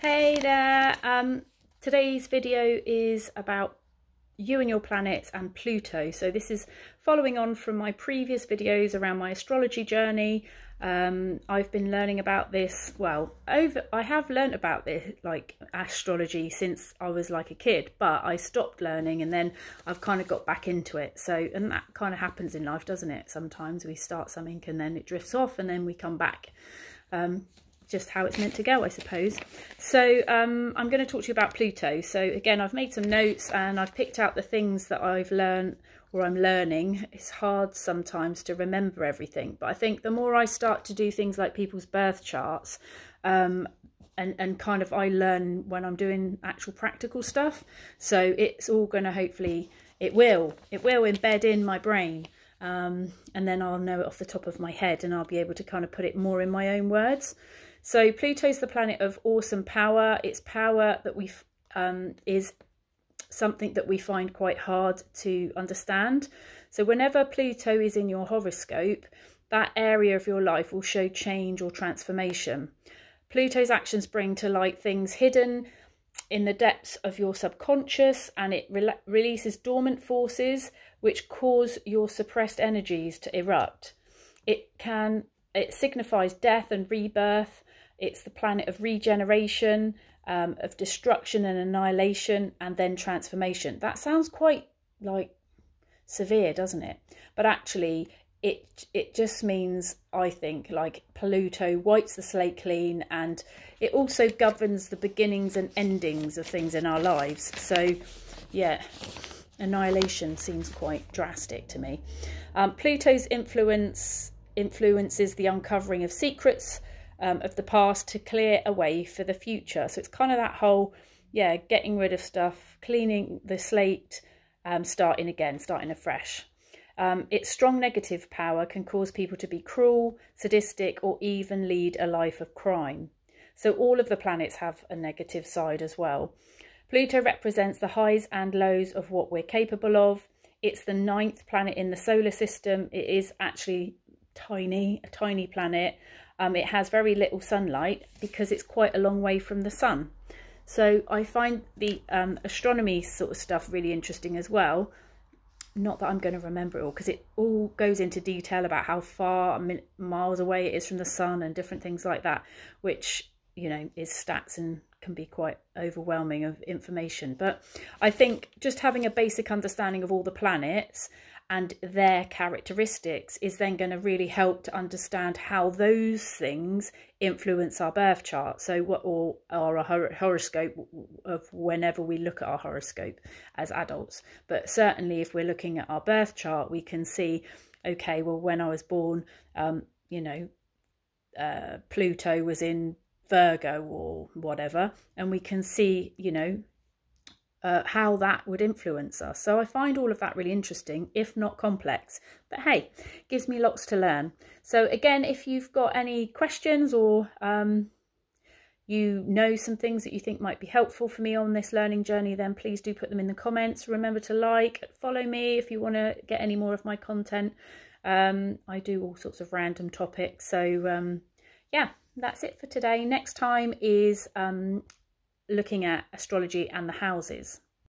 Hey there, um, today's video is about you and your planets and Pluto. So this is following on from my previous videos around my astrology journey. Um, I've been learning about this, well, over I have learned about this, like astrology since I was like a kid, but I stopped learning and then I've kind of got back into it. So, and that kind of happens in life, doesn't it? Sometimes we start something and then it drifts off and then we come back. Um, just how it's meant to go, I suppose. So um, I'm going to talk to you about Pluto. So again, I've made some notes and I've picked out the things that I've learned or I'm learning. It's hard sometimes to remember everything, but I think the more I start to do things like people's birth charts, um, and, and kind of I learn when I'm doing actual practical stuff. So it's all going to hopefully, it will, it will embed in my brain. Um, and then I'll know it off the top of my head and I'll be able to kind of put it more in my own words. So Pluto's the planet of awesome power. It's power that we um, is something that we find quite hard to understand. So whenever Pluto is in your horoscope, that area of your life will show change or transformation. Pluto's actions bring to light things hidden in the depths of your subconscious and it re releases dormant forces which cause your suppressed energies to erupt. It can it signifies death and rebirth, it's the planet of regeneration, um, of destruction and annihilation, and then transformation. That sounds quite like severe, doesn't it? But actually, it it just means I think like Pluto wipes the slate clean, and it also governs the beginnings and endings of things in our lives. So, yeah, annihilation seems quite drastic to me. Um, Pluto's influence influences the uncovering of secrets um, of the past to clear a way for the future. So it's kind of that whole, yeah, getting rid of stuff, cleaning the slate, um, starting again, starting afresh. Um, its strong negative power can cause people to be cruel, sadistic, or even lead a life of crime. So all of the planets have a negative side as well. Pluto represents the highs and lows of what we're capable of. It's the ninth planet in the solar system. It is actually tiny, a tiny planet. Um, it has very little sunlight because it's quite a long way from the sun. So I find the um, astronomy sort of stuff really interesting as well. Not that I'm going to remember it all because it all goes into detail about how far miles away it is from the sun and different things like that, which, you know, is stats and can be quite overwhelming of information. But I think just having a basic understanding of all the planets and their characteristics is then going to really help to understand how those things influence our birth chart. So what or, our horoscope of whenever we look at our horoscope as adults. But certainly if we're looking at our birth chart, we can see, okay, well, when I was born, um, you know, uh, Pluto was in Virgo or whatever, and we can see, you know, uh, how that would influence us. So I find all of that really interesting, if not complex. But hey, gives me lots to learn. So again, if you've got any questions or um, you know some things that you think might be helpful for me on this learning journey, then please do put them in the comments. Remember to like, follow me if you want to get any more of my content. Um, I do all sorts of random topics. So um, yeah, that's it for today. Next time is um, looking at astrology and the houses.